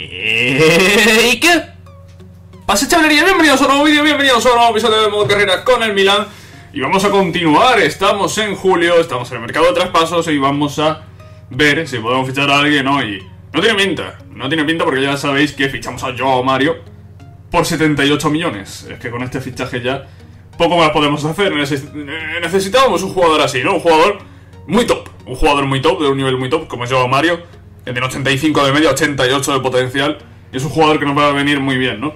Eh, ¿Y qué? Pase chavalería, bienvenidos a un nuevo vídeo, bienvenidos a un nuevo episodio de modo carrera con el Milan. Y vamos a continuar, estamos en julio, estamos en el mercado de traspasos y vamos a ver si podemos fichar a alguien hoy. No tiene pinta, no tiene pinta porque ya sabéis que fichamos a Joao Mario por 78 millones. Es que con este fichaje ya poco más podemos hacer, necesitábamos un jugador así, ¿no? Un jugador muy top, un jugador muy top, de un nivel muy top como es Joao Mario tiene 85 de media, 88 de potencial y es un jugador que nos va a venir muy bien, ¿no?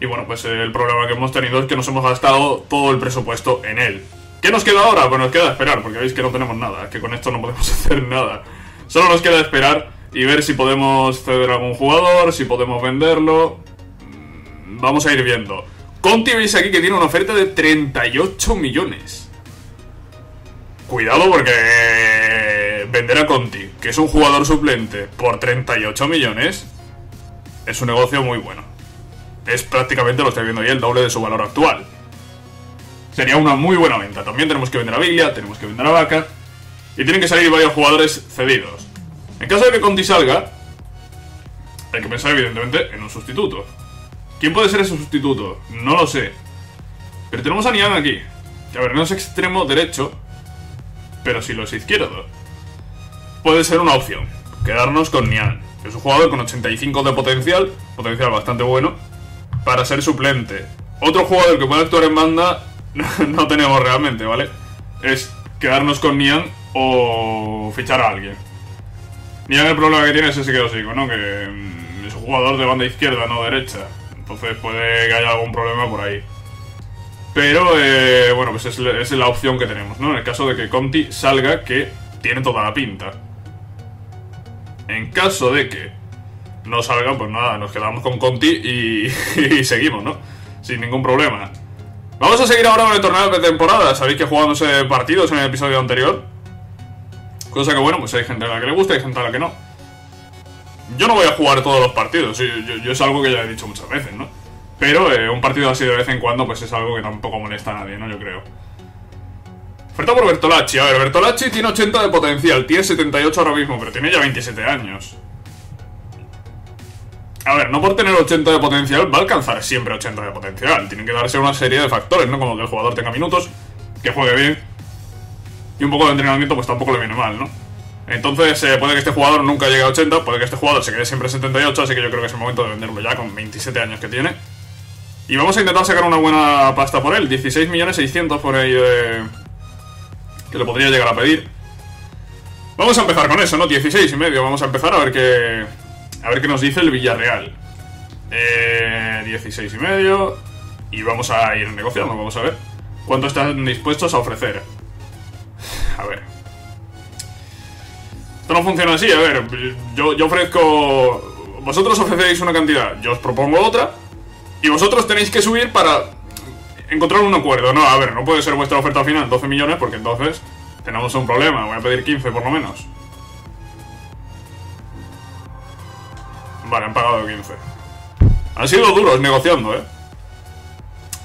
Y bueno, pues el problema que hemos tenido es que nos hemos gastado todo el presupuesto en él. ¿Qué nos queda ahora? Pues nos queda esperar, porque veis que no tenemos nada, que con esto no podemos hacer nada. Solo nos queda esperar y ver si podemos ceder a algún jugador, si podemos venderlo. Mm, vamos a ir viendo. Conti veis aquí que tiene una oferta de 38 millones. Cuidado porque vender a Conti, que es un jugador suplente, por 38 millones, es un negocio muy bueno es prácticamente, lo estoy viendo ahí, el doble de su valor actual. Sería una muy buena venta. También tenemos que vender a Biglia, tenemos que vender a Vaca. Y tienen que salir varios jugadores cedidos. En caso de que Conti salga, hay que pensar evidentemente en un sustituto. ¿Quién puede ser ese sustituto? No lo sé. Pero tenemos a Nian aquí. A ver, no es extremo derecho, pero sí lo es izquierdo. Puede ser una opción. Quedarnos con Nian. Que es un jugador con 85 de potencial, potencial bastante bueno para ser suplente. Otro jugador que puede actuar en banda no tenemos realmente, ¿vale? Es quedarnos con Nian o fichar a alguien. Nian el problema que tiene es ese que os digo, ¿no? Que mm, es un jugador de banda izquierda, no derecha. Entonces puede que haya algún problema por ahí. Pero, eh, bueno, pues es, es, la opción que tenemos, ¿no? En el caso de que Conti salga, que tiene toda la pinta. En caso de que no salga, pues nada, nos quedamos con Conti y, seguimos, ¿no? Sin ningún problema. Vamos a seguir ahora con el torneo de temporada. Sabéis que jugamos partidos en el episodio anterior. Cosa que, bueno, pues hay gente a la que le gusta y hay gente a la que no. Yo no voy a jugar todos los partidos, yo, es algo que ya he dicho muchas veces, ¿no? Pero eh, un partido así de vez en cuando, pues es algo que tampoco molesta a nadie, ¿no? Yo creo. Oferta por Bertolacci. A ver, Bertolacci tiene 80 de potencial, tiene 78 ahora mismo, pero tiene ya 27 años. A ver, no por tener 80 de potencial va a alcanzar siempre 80 de potencial. Tienen que darse una serie de factores, ¿no? Como que el jugador tenga minutos, que juegue bien. Y un poco de entrenamiento pues tampoco le viene mal, ¿no? Entonces eh, puede que este jugador nunca llegue a 80, puede que este jugador se quede siempre en 78, así que yo creo que es el momento de venderlo ya con 27 años que tiene. Y vamos a intentar sacar una buena pasta por él, 16 millones 600 por ahí de... que le podría llegar a pedir. Vamos a empezar con eso, ¿no? 16 y medio, vamos a empezar a ver qué, a ver qué nos dice el Villarreal. Eh, 16 y medio. Y vamos a ir negociando, vamos a ver. ¿Cuánto están dispuestos a ofrecer? A ver. Esto no funciona así, a ver. Yo, yo ofrezco... Vosotros ofrecéis una cantidad, yo os propongo otra. Y vosotros tenéis que subir para encontrar un acuerdo. No, a ver, no puede ser vuestra oferta final 12 millones porque entonces tenemos un problema. Voy a pedir 15 por lo menos. Vale, han pagado 15. Han sido duros negociando, ¿eh?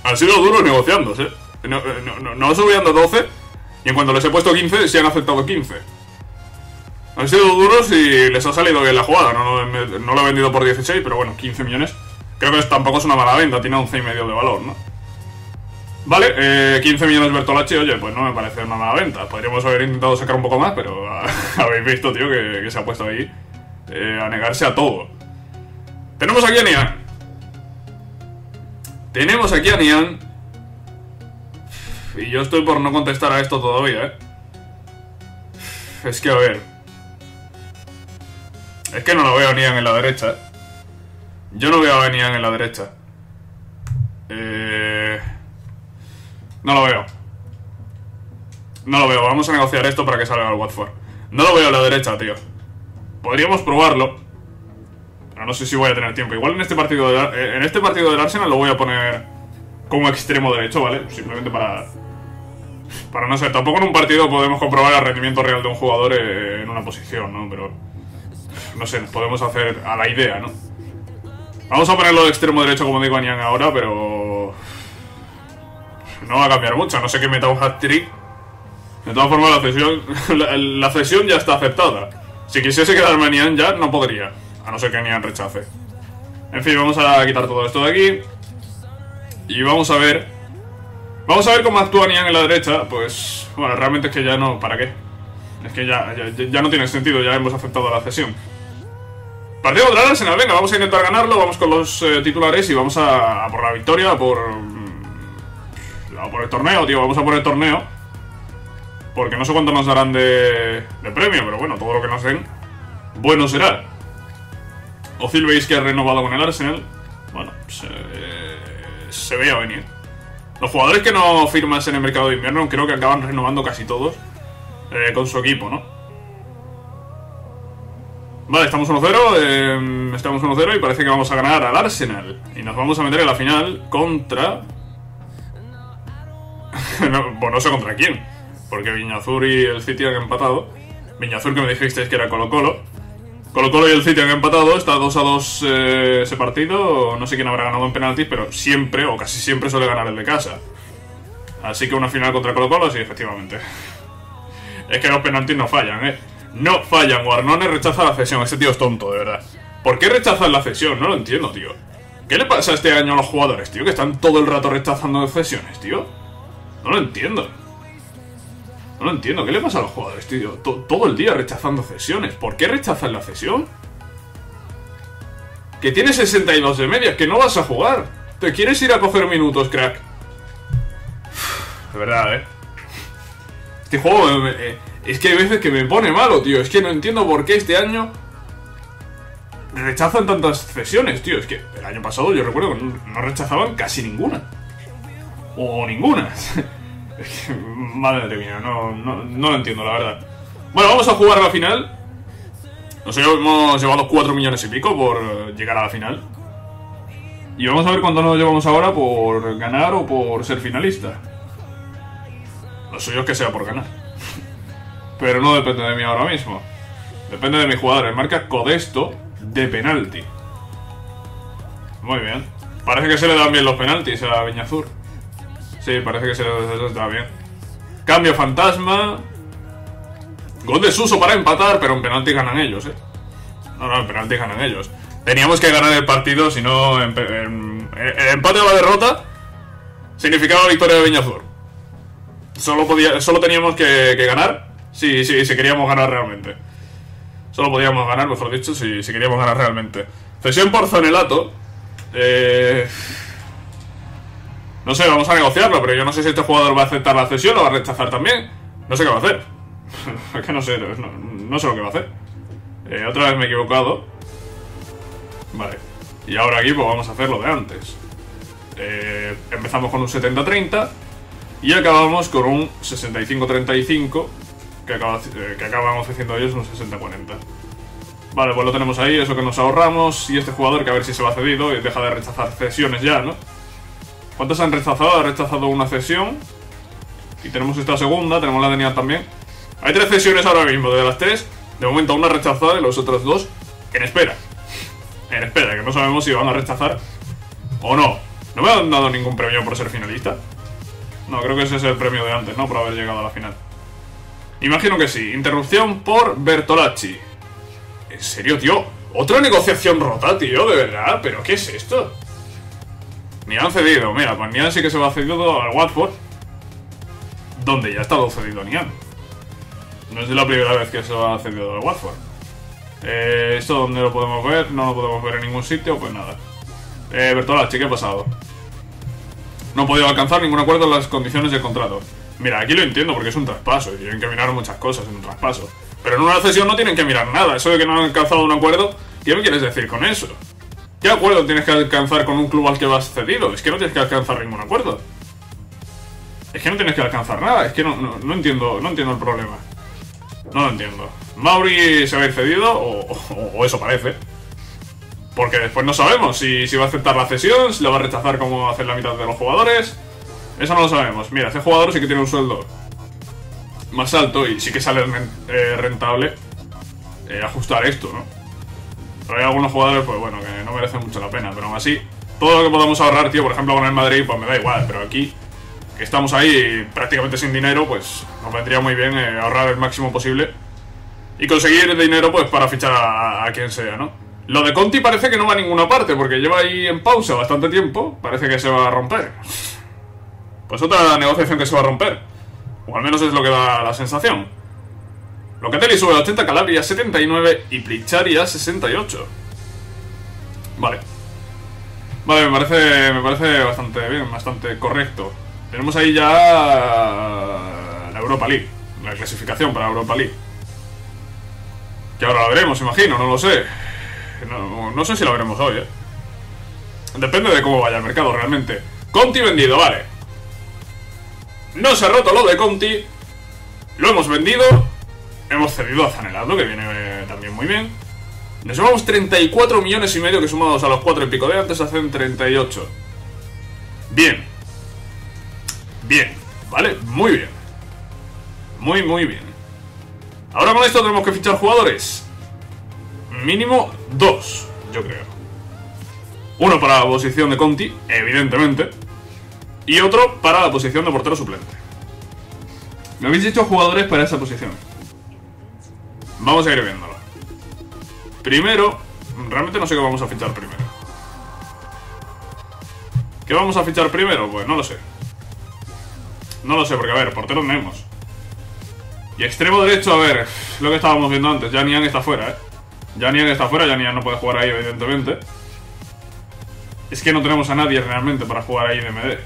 Han sido duros negociando, ¿eh? No, no, no, subiendo 12 y en cuanto les he puesto 15, se han aceptado 15. Han sido duros y les ha salido bien la jugada. No, no, lo he vendido por 16, pero bueno, 15 millones. Creo que tampoco es una mala venta, tiene 11 y medio de valor, ¿no? Vale, eh, 15 millones Bertolacci, oye, pues no me parece una mala venta. Podríamos haber intentado sacar un poco más, pero habéis visto, tío, que, que se ha puesto ahí eh, a negarse a todo. Tenemos aquí a Nian. Tenemos aquí a Nian. Y yo estoy por no contestar a esto todavía, ¿eh? Es que, a ver. Es que no lo veo a Nian en la derecha. Yo no veo a Nian en la derecha. Eh... No lo veo. No lo veo. Vamos a negociar esto para que salga el Watford. No lo veo a la derecha, tío. Podríamos probarlo no sé si voy a tener tiempo. Igual en este partido de, eh, en este partido del Arsenal lo voy a poner como extremo derecho, ¿vale? Simplemente para... Para no ser, tampoco en un partido podemos comprobar el rendimiento real de un jugador eh, en una posición, ¿no? Pero... No sé, podemos hacer a la idea, ¿no? Vamos a ponerlo de extremo derecho, como digo a Nian ahora, pero... No va a cambiar mucho, no sé qué meta un hat-trick. De todas formas, la cesión, la, cesión ya está aceptada. Si quisiese quedarme a Nian ya, no podría. A no ser que Nian rechace. En fin, vamos a quitar todo esto de aquí. Y vamos a ver. Vamos a ver cómo actúa Nian en la derecha. Pues, bueno, realmente es que ya no. ¿Para qué? Es que ya, ya, ya no tiene sentido, ya hemos aceptado la cesión. Partido contra el Arsenal, venga, vamos a intentar ganarlo, vamos con los eh, titulares y vamos a, por la victoria, por... mm, A por el torneo, tío, vamos a por el torneo. Porque no sé cuánto nos darán de, premio, pero bueno, todo lo que nos den, bueno será. Ozil veis que ha renovado con el Arsenal. Bueno, se, se veía venir. Los jugadores que no firmas en el mercado de invierno creo que acaban renovando casi todos eh, con su equipo, ¿no? Vale, estamos 1-0, eh, estamos 1-0 y parece que vamos a ganar al Arsenal. Y nos vamos a meter en la final contra... no, bueno, no sé contra quién, porque Viñazur y el City han empatado. Viñazur que me dijisteis que era Colo Colo. Colo Colo y el City han empatado, está 2 a 2 eh, ese partido. No sé quién habrá ganado en penaltis, pero siempre, o casi siempre, suele ganar el de casa. Así que una final contra Colo Colo, sí, efectivamente. Es que los penaltis no fallan, ¿eh? No fallan. Warnone rechaza la cesión. Ese tío es tonto, de verdad. ¿Por qué rechazan la cesión? No lo entiendo, tío. ¿Qué le pasa este año a los jugadores, tío? Que están todo el rato rechazando cesiones, tío. No lo entiendo. No lo entiendo. ¿Qué le pasa a los jugadores, tío? To- todo el día rechazando cesiones. ¿Por qué rechazan la cesión? Que tienes 62 de media, que no vas a jugar. ¿Te quieres ir a coger minutos, crack? De verdad, ¿eh? Este juego eh, eh, es que hay veces que me pone malo, tío. Es que no entiendo por qué este año rechazan tantas cesiones, tío. Es que el año pasado yo recuerdo que no rechazaban casi ninguna. O ninguna. Madre mía, no, no, no lo entiendo, la verdad. Bueno, vamos a jugar a la final. Nos hemos llevado 4 millones y pico por llegar a la final. Y vamos a ver cuánto nos llevamos ahora por ganar o por ser finalista. Lo suyo es que sea por ganar. Pero no depende de mí ahora mismo. Depende de mi jugador. El marca Codesto de penalti. Muy bien. Parece que se le dan bien los penaltis a Viñazur. Sí, parece que se da bien. Cambio fantasma. Gol de Suso para empatar, pero en penalti ganan ellos, eh. No, no, en penalti ganan ellos. Teníamos que ganar el partido, si no, el empate o la derrota significaba la victoria de Viñazur. Solo, podía, solo teníamos que, que ganar si, si, si queríamos ganar realmente. Solo podíamos ganar, mejor dicho, si, si queríamos ganar realmente. Cesión por Zonelato. Eh, no sé, vamos a negociarlo, pero yo no sé si este jugador va a aceptar la cesión o va a rechazar también. No sé qué va a hacer. es que no sé, no, sé lo que va a hacer. Eh, otra vez me he equivocado. Vale. Y ahora aquí pues vamos a hacer lo de antes. Eh, empezamos con un 70-30 y acabamos con un 65-35 que, acaba, eh, que acabamos haciendo ellos un 60-40. Vale, pues lo tenemos ahí, eso que nos ahorramos y este jugador que a ver si se va cedido y deja de rechazar cesiones ya, ¿no? ¿Cuántos han rechazado? Ha rechazado una cesión y tenemos esta segunda, tenemos la de Nian también. Hay tres cesiones ahora mismo, de las tres, de momento una rechazada y los otros dos en espera. En espera, que no sabemos si van a rechazar o no. ¿No me han dado ningún premio por ser finalista? No, creo que ese es el premio de antes, ¿no? Por haber llegado a la final. Imagino que sí. Interrupción por Bertolacci. ¿En serio, tío? Otra negociación rota, tío, de verdad. ¿Pero qué es esto? Ni han cedido. Mira, pues Nian sí que se va cedido al Watford. Donde ya ha estado cedido Nian. No es la primera vez que se va cedido al Watford. Eh, ¿Esto dónde lo podemos ver? No lo podemos ver en ningún sitio, pues nada. Eh, ¿qué ha pasado? No ha podido alcanzar ningún acuerdo en las condiciones del contrato. Mira, aquí lo entiendo porque es un traspaso y tienen que mirar muchas cosas en un traspaso. Pero en una cesión no tienen que mirar nada. Eso de que no han alcanzado un acuerdo, ¿qué me quieres decir con eso? ¿Qué acuerdo tienes que alcanzar con un club al que vas cedido? Es que no tienes que alcanzar ningún acuerdo. Es que no tienes que alcanzar nada. Es que no, no, entiendo, no entiendo el problema. No lo entiendo. Mauri se va a ir cedido, o, eso parece. Porque después no sabemos si, va a aceptar la cesión, si la va a rechazar como hacen la mitad de los jugadores. Eso no lo sabemos. Mira, este jugador sí que tiene un sueldo más alto y sí que sale eh, rentable eh, ajustar esto, ¿no? Pero hay algunos jugadores, pues bueno, que no merecen mucho la pena. Pero aún así, todo lo que podamos ahorrar, tío, por ejemplo con el Madrid, pues me da igual. Pero aquí, que estamos ahí prácticamente sin dinero, pues nos vendría muy bien eh, ahorrar el máximo posible y conseguir dinero, pues para fichar a, a quien sea, ¿no? Lo de Conti parece que no va a ninguna parte, porque lleva ahí en pausa bastante tiempo. Parece que se va a romper. Pues otra negociación que se va a romper. O al menos es lo que da la sensación. Locatelli sube a 80, Calabria 79 y Plicharia 68. Vale. Vale, me parece, me parece bastante bien, bastante correcto. Tenemos ahí ya la Europa League, la clasificación para Europa League. Que ahora la veremos, imagino, no lo sé. No, no sé si la veremos hoy, ¿eh? Depende de cómo vaya el mercado realmente. Conti vendido, vale. No se ha roto lo de Conti. Lo hemos vendido. Hemos cedido a Zanelado, que viene eh, también muy bien. Nos llevamos 34 millones y medio que sumados a los 4 y pico de antes hacen 38. Bien. Bien. ¿Vale? Muy bien. Muy, muy bien. Ahora con esto tenemos que fichar jugadores. Mínimo dos, yo creo. Uno para la posición de Conti, evidentemente. Y otro para la posición de portero suplente. Me habéis dicho jugadores para esa posición. Vamos a ir viéndolo. Primero, realmente no sé qué vamos a fichar primero. ¿Qué vamos a fichar primero? Pues no lo sé. No lo sé, porque a ver, portero tenemos. Y extremo derecho, a ver, lo que estábamos viendo antes. Janian está fuera, ¿eh? Janian está fuera, Janian no puede jugar ahí, evidentemente. Es que no tenemos a nadie realmente para jugar ahí de MD.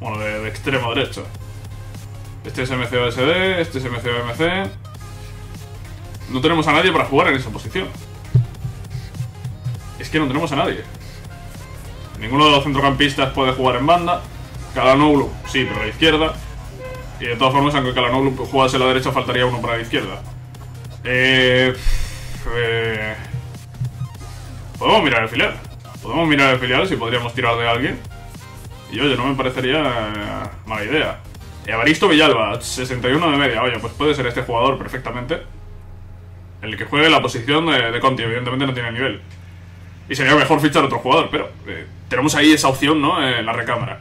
Bueno, de, extremo derecho. Este es MCOSD, este es MCOMC. No tenemos a nadie para jugar en esa posición. Es que no tenemos a nadie. Ninguno de los centrocampistas puede jugar en banda. Calanoglu, sí, pero a la izquierda. Y de todas formas, aunque Calanoglu jugase a la derecha, faltaría uno para la izquierda. Eh, eh, podemos mirar el filial. Podemos mirar el filial si podríamos tirar de alguien. Y oye, no me parecería eh, mala idea. Evaristo Villalba, 61 de media. Oye, pues puede ser este jugador perfectamente. El que juegue la posición de, Conti, evidentemente no tiene nivel. Y sería mejor fichar otro jugador, pero eh, tenemos ahí esa opción, ¿no? En la recámara.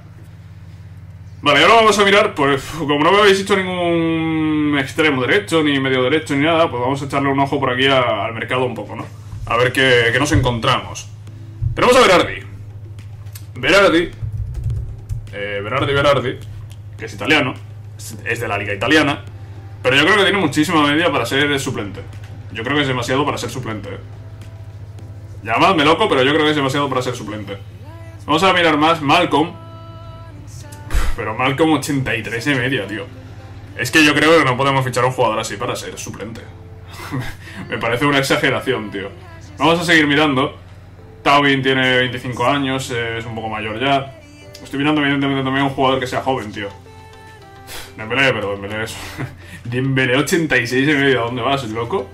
Vale, ahora vamos a mirar, pues como no me habéis dicho ningún extremo derecho, ni medio derecho, ni nada, pues vamos a echarle un ojo por aquí al mercado un poco, ¿no? A ver qué, nos encontramos. Tenemos a Berardi. Berardi. Eh, Berardi, Berardi. Que es italiano. Es de la liga italiana. Pero yo creo que tiene muchísima media para ser suplente. Yo creo que es demasiado para ser suplente. Llamadme loco, pero yo creo que es demasiado para ser suplente. Vamos a mirar más. Malcolm. Pero Malcolm 83 y media, tío. Es que yo creo que no podemos fichar a un jugador así para ser suplente. Me parece una exageración, tío. Vamos a seguir mirando. Tawin tiene 25 años, es un poco mayor ya. Estoy mirando evidentemente también a un jugador que sea joven, tío. Dembélé, pero Dembélé es... Dembélé 86 y media, ¿dónde vas, loco?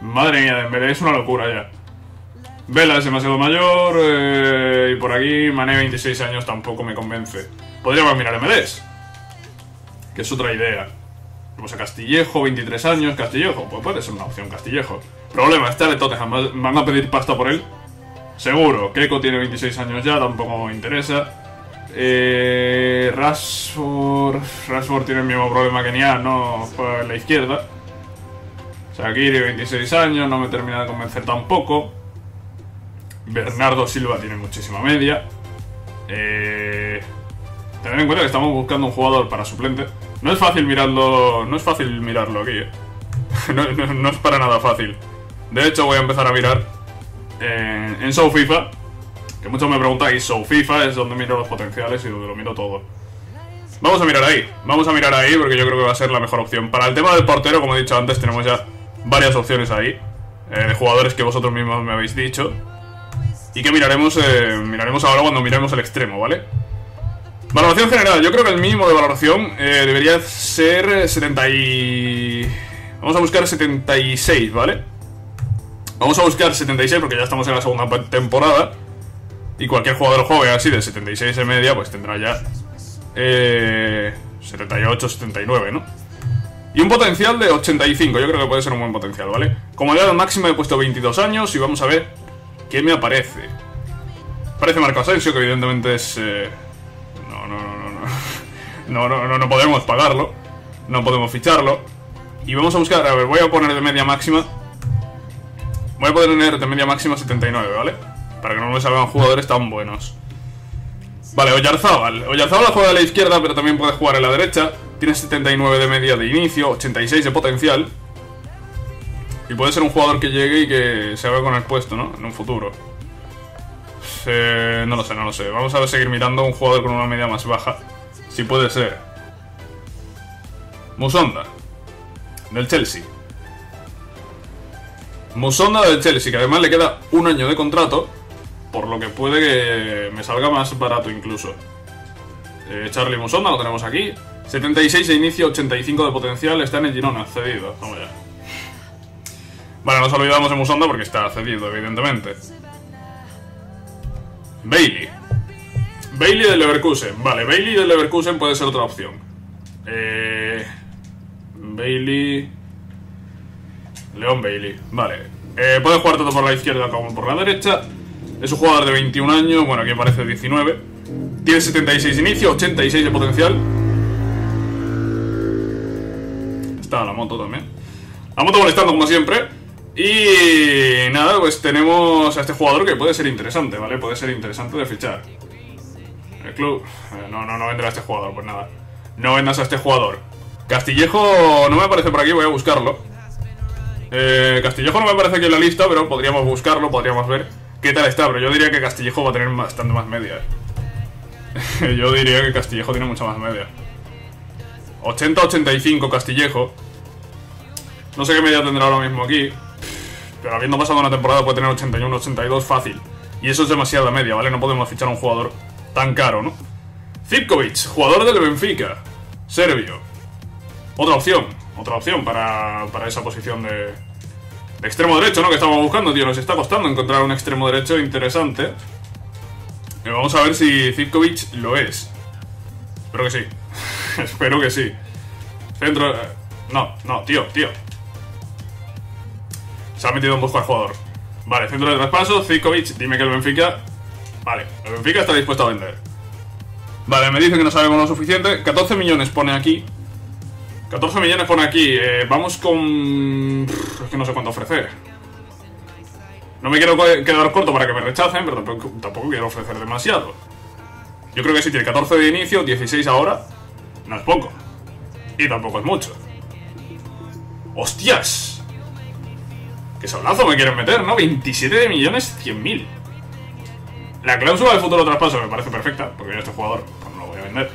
Madre mía, Dembélé es una locura ya. Vela es demasiado mayor eh, y por aquí Mané 26 años tampoco me convence. Podríamos mirar MDs, que es otra idea. Vamos a Castillejo, 23 años, Castillejo, pues puede ser una opción Castillejo. Problema, está de Tottenham, van a pedir pasta por él. Seguro, Keiko tiene 26 años ya, tampoco me interesa. Eh, Rashford, Rashford tiene el mismo problema que Nian, no en la izquierda. Shakiri, 26 años, no me termina de convencer tampoco. Bernardo Silva tiene muchísima media. Eh, tener en cuenta que estamos buscando un jugador para suplente. No es fácil mirarlo. No es fácil mirarlo aquí, eh. no, es para nada fácil. De hecho, voy a empezar a mirar en, en Show FIFA. Que muchos me preguntáis, Show FIFA es donde miro los potenciales y donde lo miro todo. Vamos a mirar ahí, vamos a mirar ahí porque yo creo que va a ser la mejor opción. Para el tema del portero, como he dicho antes, tenemos ya varias opciones ahí. Eh, de jugadores que vosotros mismos me habéis dicho. Y que miraremos, eh, miraremos ahora cuando miremos el extremo, ¿vale? Valoración general, yo creo que el mínimo de valoración eh, debería ser 70 y... Vamos a buscar 76, ¿vale? Vamos a buscar 76 porque ya estamos en la segunda temporada Y cualquier jugador joven así de 76 en media pues tendrá ya eh, 78, 79, ¿no? Y un potencial de 85, yo creo que puede ser un buen potencial, ¿vale? Como edad máxima he puesto 22 años y vamos a ver qué me aparece. Parece Marco Asensio, que evidentemente es... Eh... No, no, no, no, no. No, no, no, no podemos pagarlo. No podemos ficharlo. Y vamos a buscar, a ver, voy a poner de media máxima. Voy a poner de media máxima 79, ¿vale? Para que no me salgan jugadores tan buenos. Vale, Oyarzábal. Oyarzábal juega a la izquierda, pero también puede jugar a la derecha. Tiene 79 de media de inicio, 86 de potencial. Y puede ser un jugador que llegue y que se haga con el puesto, ¿no? En un futuro. no lo sé, no lo sé. Vamos a seguir mirando un jugador con una media más baja. Si puede ser. Musonda. Del Chelsea. Musonda del Chelsea, que además le queda un año de contrato. Por lo que puede que me salga más barato incluso. Eh, Charlie Musonda lo tenemos aquí. 76 de inicio, 85 de potencial. Está en el Girona, cedido. Vamos ya. Vale, nos olvidamos de Musonda porque está cedido, evidentemente. Bailey. Bailey del Leverkusen. Vale, Bailey del Leverkusen puede ser otra opción. Eh, Bailey... León Bailey. Vale. Eh, puede jugar tanto por la izquierda como por la derecha. Es un jugador de 21 años. Bueno, aquí parece 19. Tiene 76 de inicio, 86 de potencial. Está la moto también. La moto molestando como siempre. Y nada, pues tenemos a este jugador que puede ser interesante, ¿vale? Puede ser interesante de fichar. El club... Eh, no, no, no vendrá a este jugador, pues nada. No vendas a este jugador. Castillejo no me aparece por aquí, voy a buscarlo. Eh, Castillejo no me aparece aquí en la lista, pero podríamos buscarlo, podríamos ver qué tal está. Pero yo diría que Castillejo va a tener bastante más media. Eh. yo diría que Castillejo tiene mucha más media. 80-85 Castillejo. No sé qué media tendrá ahora mismo aquí. Pero habiendo pasado una temporada puede tener 81, 82 fácil. Y eso es demasiada media, ¿vale? No podemos fichar a un jugador tan caro, ¿no? Zipkovic, jugador del Benfica. Serbio. Otra opción. Otra opción para, esa posición de, extremo derecho, ¿no? Que estamos buscando, tío. Nos está costando encontrar un extremo derecho interesante. Y vamos a ver si Zipkovic lo es. Espero que sí. Espero que sí. Centro... Eh, no, no, tío, tío. Se ha metido en busca al jugador. Vale, centro de traspaso, Zikovic, dime que el Benfica... Vale, el Benfica está dispuesto a vender. Vale, me dice que no sabemos lo suficiente. 14 millones pone aquí. 14 millones pone aquí. Eh, vamos con... Es que no sé cuánto ofrecer. No me quiero quedar corto para que me rechacen, pero tampoco, quiero ofrecer demasiado. Yo creo que si tiene 14 de inicio, 16 ahora, no es poco. Y tampoco es mucho. ¡Hostias! ¿Qué sablazo me quieren meter, no? 27 millones 100 mil. La cláusula de futuro traspaso me parece perfecta, porque yo este jugador pues no lo voy a vender.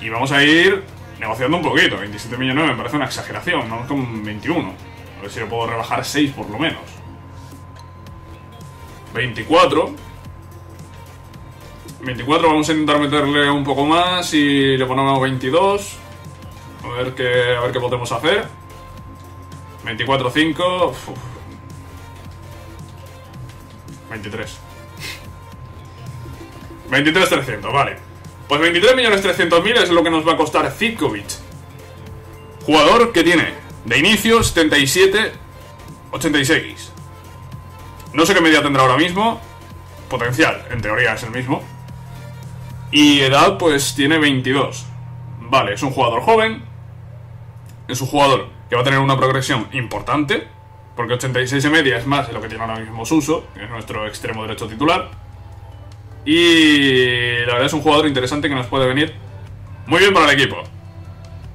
Y vamos a ir negociando un poquito. 27 millones me parece una exageración, vamos con 21. A ver si lo puedo rebajar 6 por lo menos. 24. 24 vamos a intentar meterle un poco más y le ponemos 22. A ver qué, a ver qué podemos hacer. 24-5. 23. 23-300, vale. Pues 23.300.000 es lo que nos va a costar Zikovic. Jugador que tiene de inicio 77, 86. No sé qué media tendrá ahora mismo. Potencial, en teoría es el mismo. Y edad, pues tiene 22. Vale, es un jugador joven. Es un jugador que va a tener una progresión importante, porque 86 y media es más de lo que tiene ahora mismo Suso, que es nuestro extremo derecho titular. Y la verdad es un jugador interesante que nos puede venir muy bien para el equipo.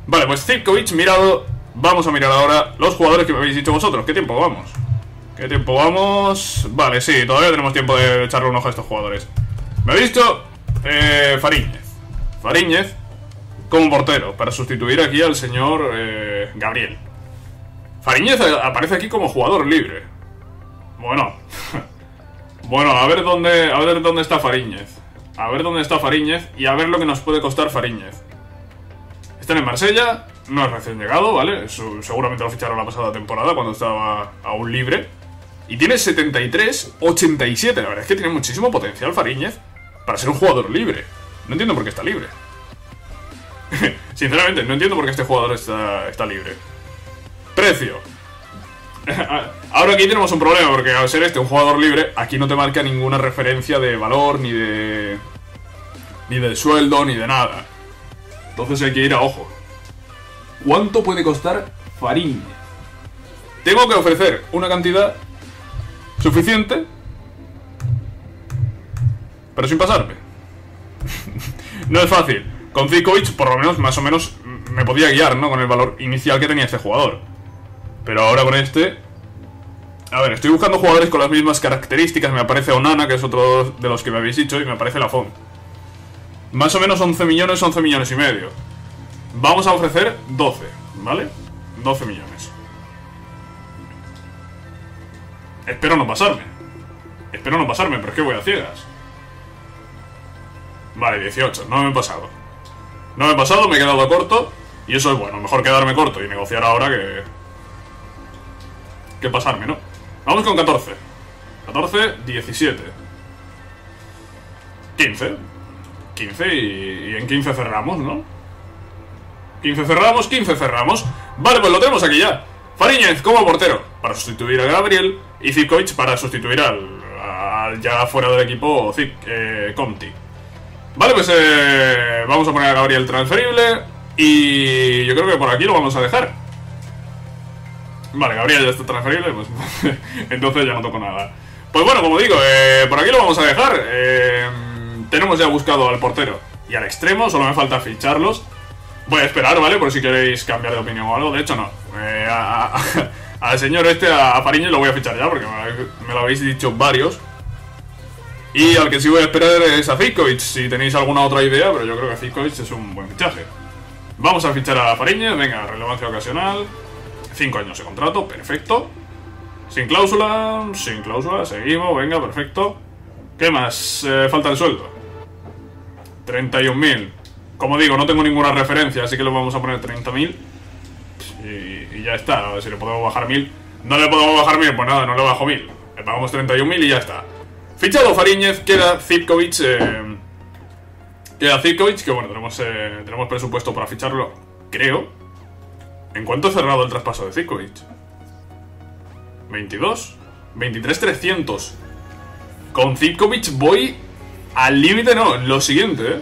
Vale, pues Zivkovic mirado. Vamos a mirar ahora los jugadores que me habéis dicho vosotros. ¿Qué tiempo vamos? ¿Qué tiempo vamos? Vale, sí, todavía tenemos tiempo de echarle un ojo a estos jugadores. Me habéis dicho eh, Fariñez. Fariñez como portero, para sustituir aquí al señor eh, Gabriel. Fariñez aparece aquí como jugador libre. Bueno. bueno, a ver dónde. A ver dónde está Fariñez. A ver dónde está Fariñez y a ver lo que nos puede costar Fariñez. Están en Marsella, no es recién llegado, ¿vale? seguramente lo ficharon la pasada temporada cuando estaba aún libre. Y tiene 73, 87. La verdad es que tiene muchísimo potencial Fariñez para ser un jugador libre. No entiendo por qué está libre. Sinceramente, no entiendo por qué este jugador está, está libre. Precio. Ahora aquí tenemos un problema, porque al ser este un jugador libre, aquí no te marca ninguna referencia de valor, ni de... Ni de sueldo, ni de nada. Entonces hay que ir a ojo. ¿Cuánto puede costar Fariñez? Tengo que ofrecer una cantidad suficiente. Pero sin pasarme. no es fácil. Con Zikovic, por lo menos, más o menos, me podía guiar, ¿no? Con el valor inicial que tenía este jugador. Pero ahora con este... A ver, estoy buscando jugadores con las mismas características. Me aparece Onana, que es otro de los que me habéis dicho, y me aparece Lafont. Más o menos 11 millones, 11 millones y medio. Vamos a ofrecer 12, ¿vale? 12 millones. Espero no pasarme. Espero no pasarme, pero es que voy a ciegas. Vale, 18. No me he pasado. No me he pasado, me he quedado corto. Y eso es bueno. Mejor quedarme corto y negociar ahora que... Que pasarme, ¿no? Vamos con 14. 14, 17. 15. 15 y, en 15 cerramos, ¿no? 15 cerramos, 15 cerramos. Vale, pues lo tenemos aquí ya. Fariñez como portero, para sustituir a Gabriel. Y Zikovic para sustituir al, ya fuera del equipo Zik, eh, Conti. Vale, pues eh, vamos a poner a Gabriel transferible. Y yo creo que por aquí lo vamos a dejar. Vale, Gabriel ya está transferible, pues entonces ya no toco nada. Pues bueno, como digo, eh, por aquí lo vamos a dejar. Eh, tenemos ya buscado al portero y al extremo, solo me falta ficharlos. Voy a esperar, ¿vale? Por si queréis cambiar de opinión o algo. De hecho, no. Eh, al señor este, a, Fariñez, lo voy a fichar ya porque me, lo habéis dicho varios. Y al que sí voy a esperar es a Zikovic, si tenéis alguna otra idea, pero yo creo que Zikovic es un buen fichaje. Vamos a fichar a Fariñez, venga, relevancia ocasional. 5 años de contrato, perfecto. Sin cláusula, sin cláusula, seguimos, venga, perfecto. ¿Qué más? Eh, falta el sueldo. 31.000. Como digo, no tengo ninguna referencia, así que le vamos a poner 30.000. Y, y ya está, a ver si le podemos bajar 1.000. No le podemos bajar 1.000, pues nada, no le bajo 1.000. Le pagamos 31.000 y ya está. Fichado Fariñez, queda Zivkovic. Eh, queda Zivkovic, que bueno, tenemos, eh, tenemos presupuesto para ficharlo, creo. ¿En cuánto he cerrado el traspaso de Zivkovic? 22. 23.300. Con Zivkovic voy al límite, no, lo siguiente, ¿eh?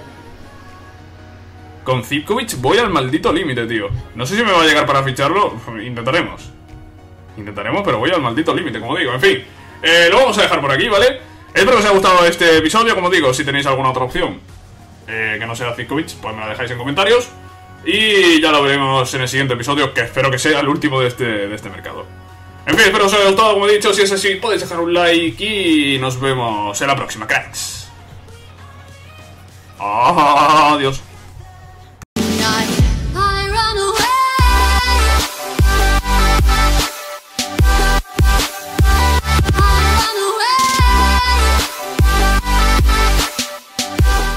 Con Zivkovic voy al maldito límite, tío. No sé si me va a llegar para ficharlo. Intentaremos. Intentaremos, pero voy al maldito límite, como digo. En fin, eh, lo vamos a dejar por aquí, ¿vale? Espero que os haya gustado este episodio. Como digo, si tenéis alguna otra opción eh, que no sea Zivkovic, pues me la dejáis en comentarios. Y ya lo veremos en el siguiente episodio, que espero que sea el último de este, de este mercado. En fin, espero que os haya gustado, como he dicho. Si es así, podéis dejar un like y nos vemos en la próxima, cracks. Adiós.